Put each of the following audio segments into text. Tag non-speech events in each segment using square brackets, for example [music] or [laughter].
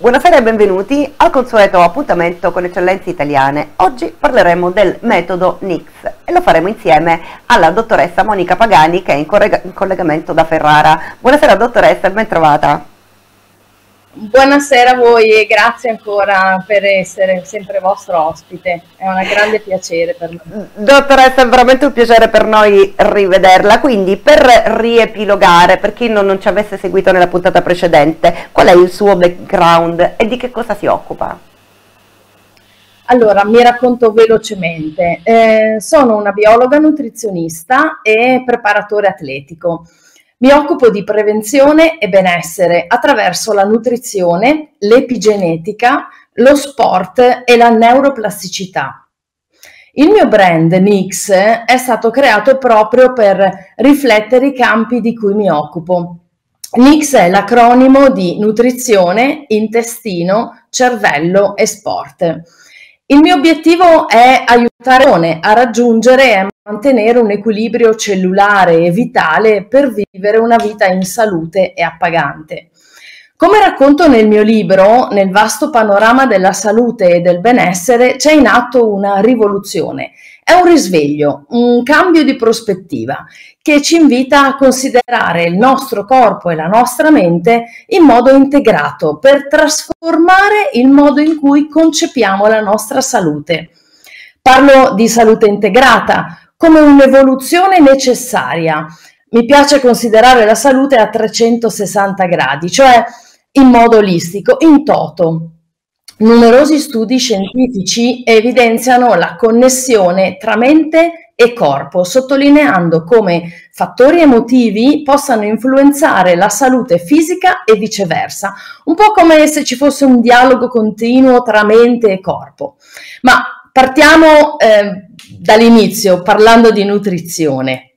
Buonasera e benvenuti al consueto appuntamento con Eccellenze Italiane. Oggi parleremo del metodo NIX e lo faremo insieme alla dottoressa Monica Pagani che è in, in collegamento da Ferrara. Buonasera dottoressa e ben trovata. Buonasera a voi e grazie ancora per essere sempre vostro ospite, è un grande piacere per me. Dottoressa, è veramente un piacere per noi rivederla, quindi per riepilogare, per chi non, non ci avesse seguito nella puntata precedente, qual è il suo background e di che cosa si occupa? Allora, mi racconto velocemente. Eh, sono una biologa nutrizionista e preparatore atletico. Mi occupo di prevenzione e benessere attraverso la nutrizione, l'epigenetica, lo sport e la neuroplasticità. Il mio brand Nix è stato creato proprio per riflettere i campi di cui mi occupo. Nix è l'acronimo di nutrizione, intestino, cervello e sport. Il mio obiettivo è aiutare a raggiungere mantenere un equilibrio cellulare e vitale per vivere una vita in salute e appagante. Come racconto nel mio libro, nel vasto panorama della salute e del benessere c'è in atto una rivoluzione, è un risveglio, un cambio di prospettiva che ci invita a considerare il nostro corpo e la nostra mente in modo integrato per trasformare il modo in cui concepiamo la nostra salute. Parlo di salute integrata, come un'evoluzione necessaria. Mi piace considerare la salute a 360 gradi, cioè in modo olistico, in toto. Numerosi studi scientifici evidenziano la connessione tra mente e corpo, sottolineando come fattori emotivi possano influenzare la salute fisica e viceversa, un po' come se ci fosse un dialogo continuo tra mente e corpo. Ma partiamo eh, dall'inizio parlando di nutrizione.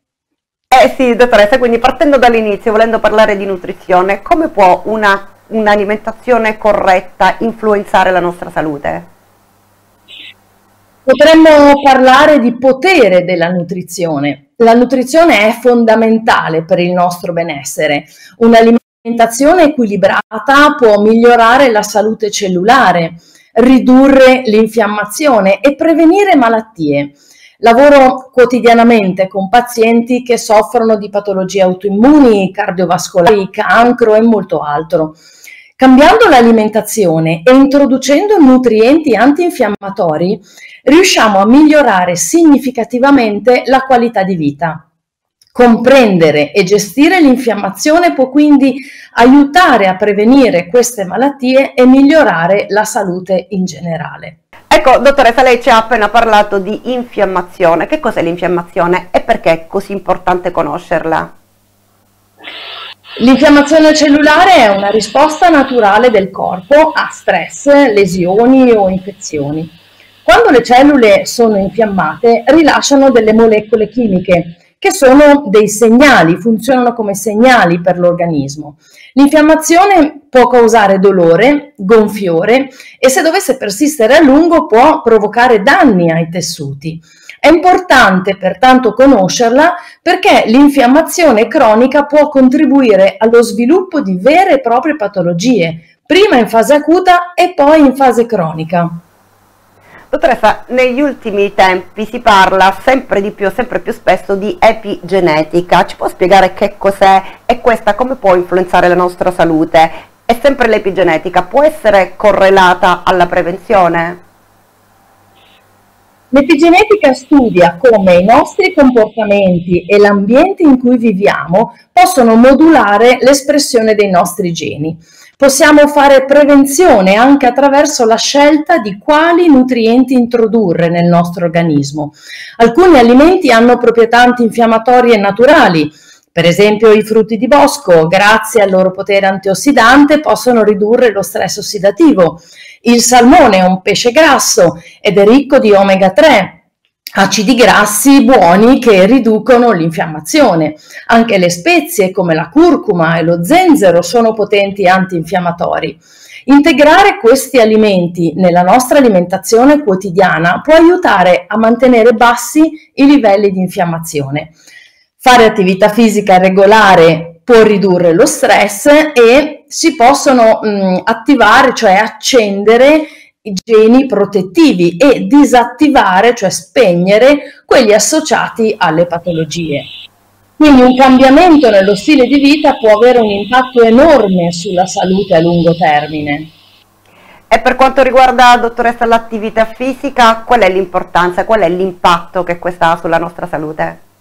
Eh sì, dottoressa, quindi partendo dall'inizio, volendo parlare di nutrizione, come può una, un'alimentazione corretta influenzare la nostra salute? Potremmo parlare di potere della nutrizione. La nutrizione è fondamentale per il nostro benessere. Un'alimentazione equilibrata può migliorare la salute cellulare, ridurre l'infiammazione e prevenire malattie. Lavoro quotidianamente con pazienti che soffrono di patologie autoimmuni, cardiovascolari, cancro e molto altro. Cambiando l'alimentazione e introducendo nutrienti antinfiammatori, riusciamo a migliorare significativamente la qualità di vita. Comprendere e gestire l'infiammazione può quindi aiutare a prevenire queste malattie e migliorare la salute in generale. Ecco, dottoressa, lei ci ha appena parlato di infiammazione. Che cos'è l'infiammazione e perché è così importante conoscerla? L'infiammazione cellulare è una risposta naturale del corpo a stress, lesioni o infezioni. Quando le cellule sono infiammate rilasciano delle molecole chimiche che sono dei segnali, funzionano come segnali per l'organismo. L'infiammazione può causare dolore, gonfiore e se dovesse persistere a lungo può provocare danni ai tessuti. È importante pertanto conoscerla perché l'infiammazione cronica può contribuire allo sviluppo di vere e proprie patologie, prima in fase acuta e poi in fase cronica. Dottoressa, negli ultimi tempi si parla sempre di più, sempre più spesso di epigenetica. Ci può spiegare che cos'è e questa come può influenzare la nostra salute? E sempre l'epigenetica può essere correlata alla prevenzione? L'epigenetica studia come i nostri comportamenti e l'ambiente in cui viviamo possono modulare l'espressione dei nostri geni. Possiamo fare prevenzione anche attraverso la scelta di quali nutrienti introdurre nel nostro organismo. Alcuni alimenti hanno proprietà antinfiammatorie naturali, per esempio i frutti di bosco, grazie al loro potere antiossidante, possono ridurre lo stress ossidativo. Il salmone è un pesce grasso ed è ricco di omega 3, acidi grassi buoni che riducono l'infiammazione. Anche le spezie come la curcuma e lo zenzero sono potenti antinfiammatori. Integrare questi alimenti nella nostra alimentazione quotidiana può aiutare a mantenere bassi i livelli di infiammazione. Fare attività fisica regolare può ridurre lo stress e si possono mh, attivare, cioè accendere geni protettivi e disattivare, cioè spegnere quelli associati alle patologie. Quindi un cambiamento nello stile di vita può avere un impatto enorme sulla salute a lungo termine. E per quanto riguarda, dottoressa, l'attività fisica, qual è l'importanza, qual è l'impatto che questa ha sulla nostra salute?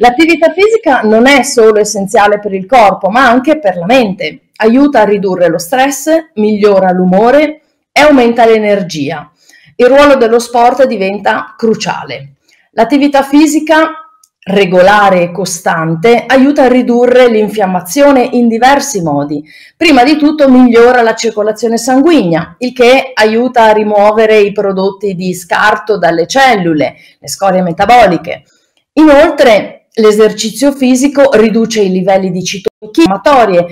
L'attività fisica non è solo essenziale per il corpo, ma anche per la mente. Aiuta a ridurre lo stress, migliora l'umore e aumenta l'energia. Il ruolo dello sport diventa cruciale. L'attività fisica regolare e costante aiuta a ridurre l'infiammazione in diversi modi. Prima di tutto migliora la circolazione sanguigna, il che aiuta a rimuovere i prodotti di scarto dalle cellule, le scorie metaboliche. Inoltre L'esercizio fisico riduce i livelli di citochine inflammatorie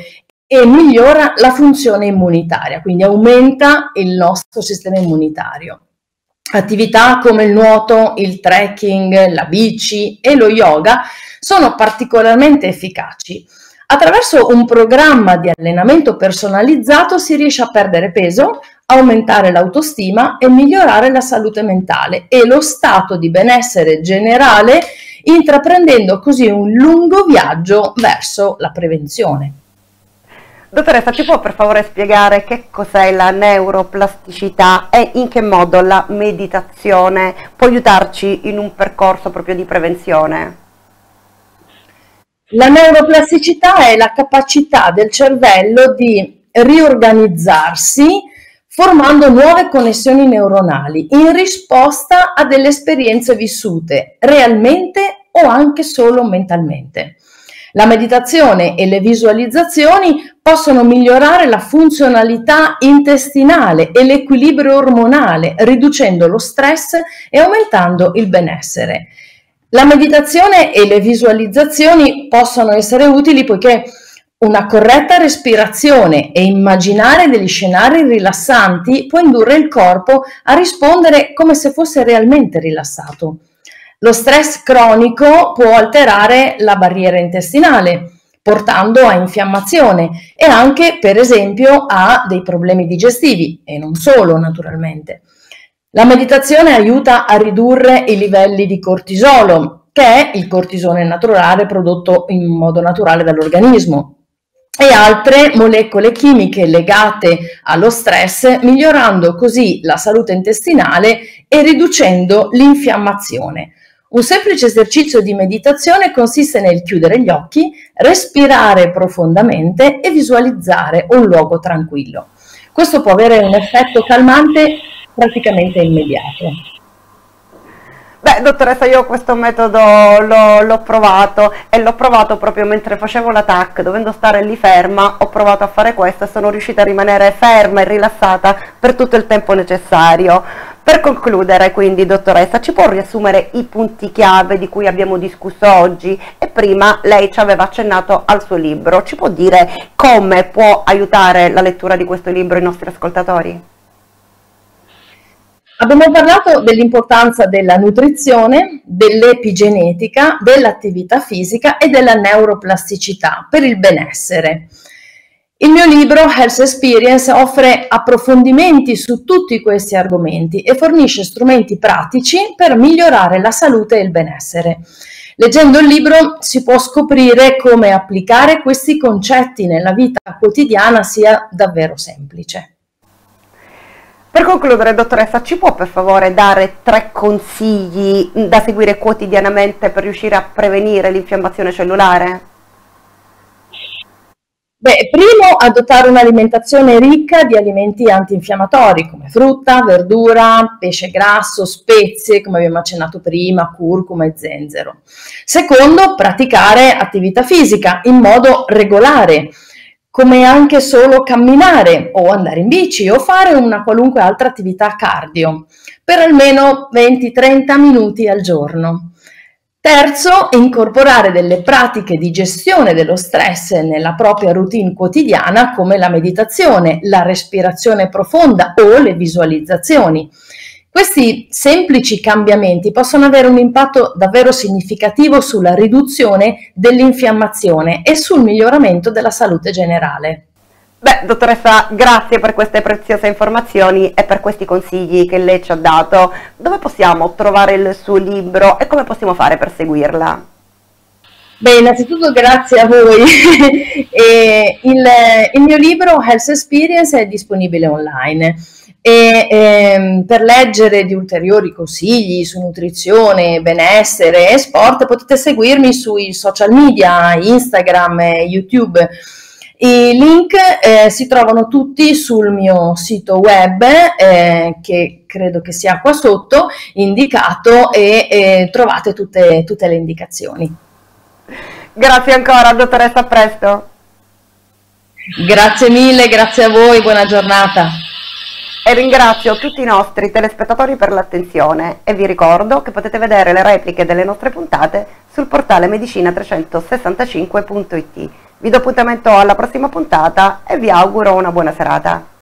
e migliora la funzione immunitaria, quindi aumenta il nostro sistema immunitario. Attività come il nuoto, il trekking, la bici e lo yoga sono particolarmente efficaci. Attraverso un programma di allenamento personalizzato si riesce a perdere peso, aumentare l'autostima e migliorare la salute mentale e lo stato di benessere generale intraprendendo così un lungo viaggio verso la prevenzione. Dottoressa, ci può per favore spiegare che cos'è la neuroplasticità e in che modo la meditazione può aiutarci in un percorso proprio di prevenzione? La neuroplasticità è la capacità del cervello di riorganizzarsi formando nuove connessioni neuronali in risposta a delle esperienze vissute realmente o anche solo mentalmente. La meditazione e le visualizzazioni possono migliorare la funzionalità intestinale e l'equilibrio ormonale, riducendo lo stress e aumentando il benessere. La meditazione e le visualizzazioni possono essere utili poiché una corretta respirazione e immaginare degli scenari rilassanti può indurre il corpo a rispondere come se fosse realmente rilassato. Lo stress cronico può alterare la barriera intestinale, portando a infiammazione e anche, per esempio, a dei problemi digestivi e non solo, naturalmente. La meditazione aiuta a ridurre i livelli di cortisolo, che è il cortisone naturale prodotto in modo naturale dall'organismo, e altre molecole chimiche legate allo stress, migliorando così la salute intestinale e riducendo l'infiammazione. Un semplice esercizio di meditazione consiste nel chiudere gli occhi, respirare profondamente e visualizzare un luogo tranquillo. Questo può avere un effetto calmante praticamente immediato. Beh, dottoressa, io questo metodo l'ho, provato e l'ho provato proprio mentre facevo la TAC, dovendo stare lì ferma, ho provato a fare questo e sono riuscita a rimanere ferma e rilassata per tutto il tempo necessario. Per concludere, quindi, dottoressa, ci può riassumere i punti chiave di cui abbiamo discusso oggi? E prima lei ci aveva accennato al suo libro, ci può dire come può aiutare la lettura di questo libro i nostri ascoltatori? Abbiamo parlato dell'importanza della nutrizione, dell'epigenetica, dell'attività fisica e della neuroplasticità per il benessere. Il mio libro Health Experience offre approfondimenti su tutti questi argomenti e fornisce strumenti pratici per migliorare la salute e il benessere. Leggendo il libro si può scoprire come applicare questi concetti nella vita quotidiana sia davvero semplice. Per concludere, dottoressa, ci può per favore dare tre consigli da seguire quotidianamente per riuscire a prevenire l'infiammazione cellulare? Beh, primo, adottare un'alimentazione ricca di alimenti antinfiammatori come frutta, verdura, pesce grasso, spezie, come abbiamo accennato prima, curcuma e zenzero. Secondo, praticare attività fisica in modo regolare, come anche solo camminare o andare in bici o fare una qualunque altra attività cardio per almeno 20-30 minuti al giorno. Terzo, incorporare delle pratiche di gestione dello stress nella propria routine quotidiana come la meditazione, la respirazione profonda o le visualizzazioni. Questi semplici cambiamenti possono avere un impatto davvero significativo sulla riduzione dell'infiammazione e sul miglioramento della salute generale. Beh, dottoressa, grazie per queste preziose informazioni e per questi consigli che lei ci ha dato. Dove possiamo trovare il suo libro e come possiamo fare per seguirla? Beh, innanzitutto grazie a voi. [laughs] il, il, mio libro Health Experience è disponibile online e ehm, per leggere di ulteriori consigli su nutrizione, benessere e sport potete seguirmi sui social media, Instagram e YouTube. I link eh, si trovano tutti sul mio sito web eh, che credo che sia qua sotto indicato e eh, trovate tutte, tutte le indicazioni. Grazie ancora dottoressa, a presto. Grazie mille, grazie a voi, buona giornata. E ringrazio tutti i nostri telespettatori per l'attenzione e vi ricordo che potete vedere le repliche delle nostre puntate sul portale medicina365.it. Vi do appuntamento alla prossima puntata e vi auguro una buona serata.